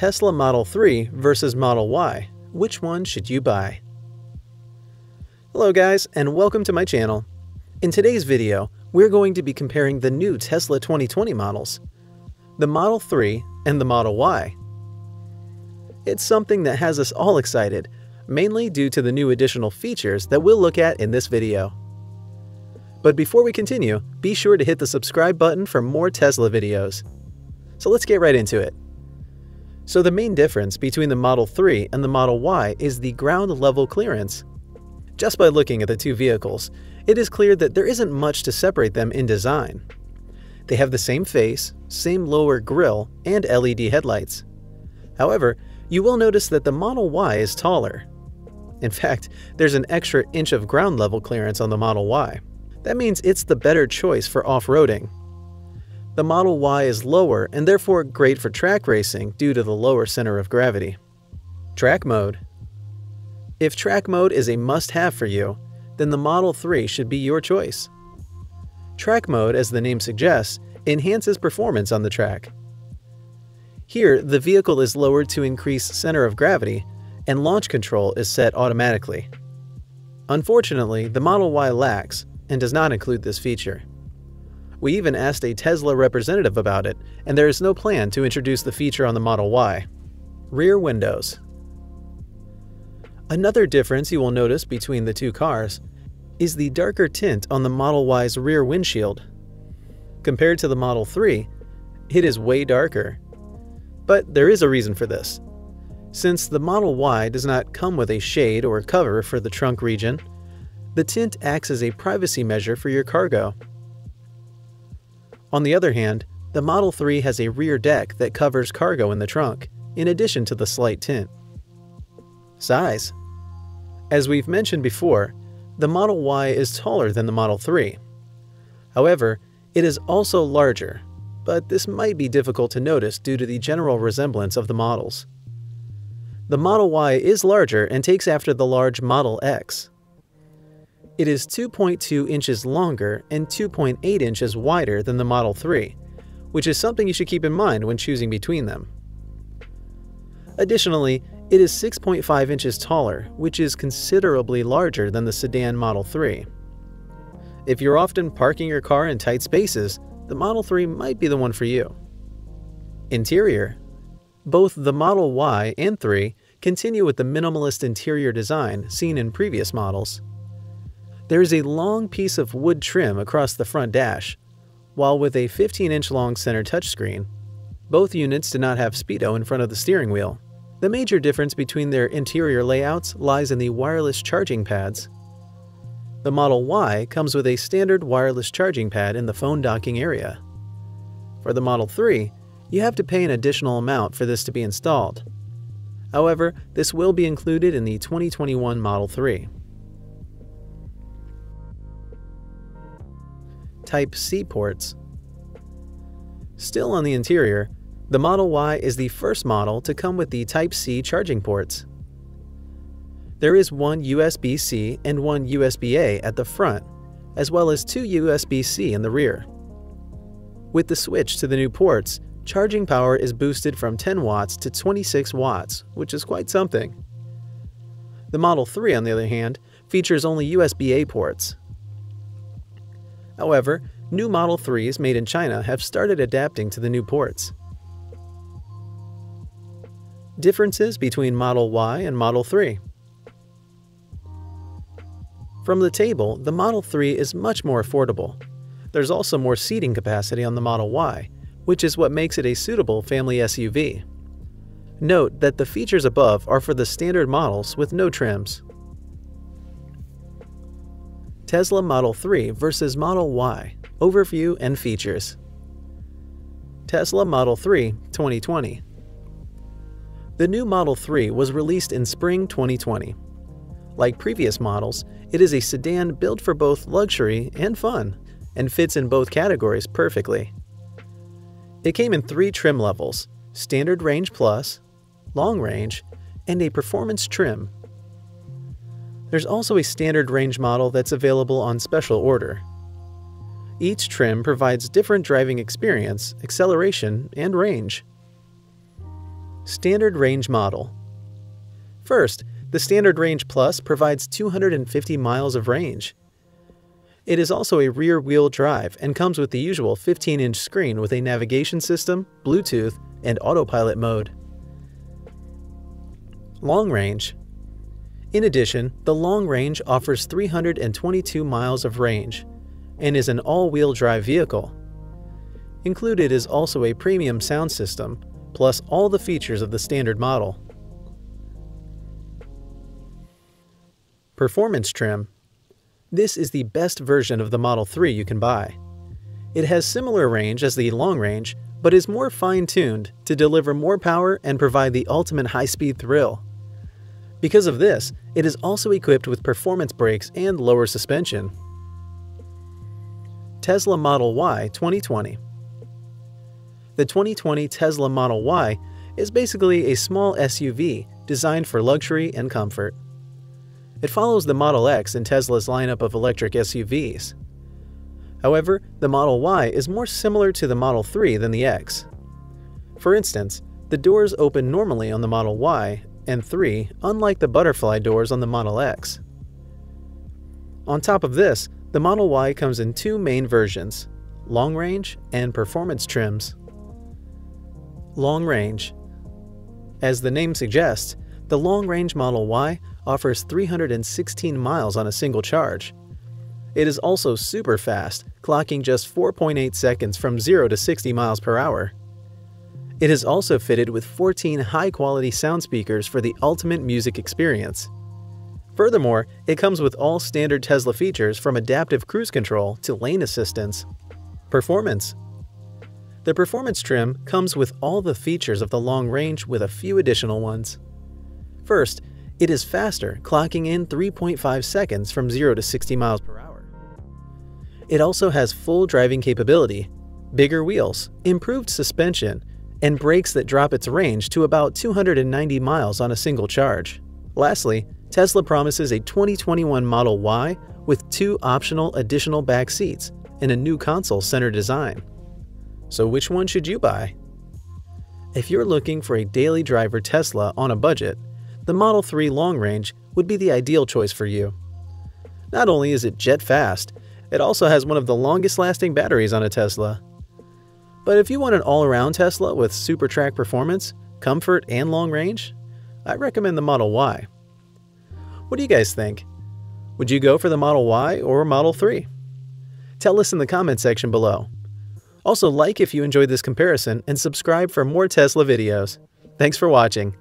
Tesla Model 3 versus Model Y. Which one should you buy? Hello guys, and welcome to my channel. In today's video, we're going to be comparing the new Tesla 2020 models, the Model 3 and the Model Y. It's something that has us all excited, mainly due to the new additional features that we'll look at in this video. But before we continue, be sure to hit the subscribe button for more Tesla videos. So let's get right into it. So the main difference between the Model 3 and the Model Y is the ground level clearance. Just by looking at the two vehicles, it is clear that there isn't much to separate them in design. They have the same face, same lower grille, and LED headlights. However, you will notice that the Model Y is taller. In fact, there's an extra inch of ground level clearance on the Model Y. That means it's the better choice for off-roading, the Model Y is lower and therefore great for track racing due to the lower center of gravity. Track Mode If track mode is a must-have for you, then the Model 3 should be your choice. Track mode, as the name suggests, enhances performance on the track. Here, the vehicle is lowered to increase center of gravity, and launch control is set automatically. Unfortunately, the Model Y lacks and does not include this feature. We even asked a Tesla representative about it, and there is no plan to introduce the feature on the Model Y. Rear windows. Another difference you will notice between the two cars is the darker tint on the Model Y's rear windshield. Compared to the Model 3, it is way darker. But there is a reason for this. Since the Model Y does not come with a shade or cover for the trunk region, the tint acts as a privacy measure for your cargo. On the other hand, the Model 3 has a rear deck that covers cargo in the trunk, in addition to the slight tint. Size As we've mentioned before, the Model Y is taller than the Model 3. However, it is also larger, but this might be difficult to notice due to the general resemblance of the models. The Model Y is larger and takes after the large Model X, it is 2.2 inches longer and 2.8 inches wider than the Model 3, which is something you should keep in mind when choosing between them. Additionally, it is 6.5 inches taller, which is considerably larger than the sedan Model 3. If you're often parking your car in tight spaces, the Model 3 might be the one for you. Interior Both the Model Y and 3 continue with the minimalist interior design seen in previous models. There is a long piece of wood trim across the front dash, while with a 15-inch long center touchscreen. Both units do not have speedo in front of the steering wheel. The major difference between their interior layouts lies in the wireless charging pads. The Model Y comes with a standard wireless charging pad in the phone docking area. For the Model 3, you have to pay an additional amount for this to be installed. However, this will be included in the 2021 Model 3. Type-C ports. Still on the interior, the Model Y is the first model to come with the Type-C charging ports. There is one USB-C and one USB-A at the front, as well as two USB-C in the rear. With the switch to the new ports, charging power is boosted from 10 watts to 26 watts, which is quite something. The Model 3, on the other hand, features only USB-A ports, However, new Model 3s made in China have started adapting to the new ports. Differences between Model Y and Model 3 From the table, the Model 3 is much more affordable. There's also more seating capacity on the Model Y, which is what makes it a suitable family SUV. Note that the features above are for the standard models with no trims. Tesla Model 3 versus Model Y Overview and Features Tesla Model 3 2020 The new Model 3 was released in spring 2020. Like previous models, it is a sedan built for both luxury and fun, and fits in both categories perfectly. It came in three trim levels Standard Range Plus, Long Range, and a Performance trim there's also a standard range model that's available on special order. Each trim provides different driving experience, acceleration, and range. Standard Range Model First, the Standard Range Plus provides 250 miles of range. It is also a rear-wheel drive and comes with the usual 15-inch screen with a navigation system, Bluetooth, and autopilot mode. Long Range In addition, the Long Range offers 322 miles of range and is an all-wheel drive vehicle. Included is also a premium sound system, plus all the features of the standard model. Performance Trim This is the best version of the Model 3 you can buy. It has similar range as the long range, but is more fine-tuned to deliver more power and provide the ultimate high-speed thrill. Because of this, it is also equipped with performance brakes and lower suspension. Tesla Model Y 2020 The 2020 Tesla Model Y is basically a small SUV designed for luxury and comfort. It follows the Model X in Tesla's lineup of electric SUVs. However, the Model Y is more similar to the Model 3 than the X. For instance, the doors open normally on the Model Y and 3, unlike the butterfly doors on the Model X. On top of this, the Model Y comes in two main versions, long range and performance trims. Long range. As the name suggests, the long range Model Y offers 316 miles on a single charge. It is also super fast, clocking just 4.8 seconds from 0 to 60 miles per hour. It is also fitted with 14 high-quality sound speakers for the ultimate music experience. Furthermore, it comes with all standard Tesla features from adaptive cruise control to lane assistance. Performance The performance trim comes with all the features of the long range with a few additional ones. First, it is faster, clocking in 3.5 seconds from 0 to 60 miles per hour. It also has full driving capability, bigger wheels, improved suspension, and brakes that drop its range to about 290 miles on a single charge. Lastly, Tesla promises a 2021 Model Y with two optional additional back seats and a new console center design. So which one should you buy? If you're looking for a daily driver Tesla on a budget, the Model 3 long range would be the ideal choice for you. Not only is it jet fast, it also has one of the longest lasting batteries on a Tesla. But if you want an all around Tesla with super track performance, comfort, and long range, I recommend the Model Y. What do you guys think? Would you go for the Model Y or Model 3? Tell us in the comment section below. Also like if you enjoyed this comparison and subscribe for more Tesla videos. Thanks for watching.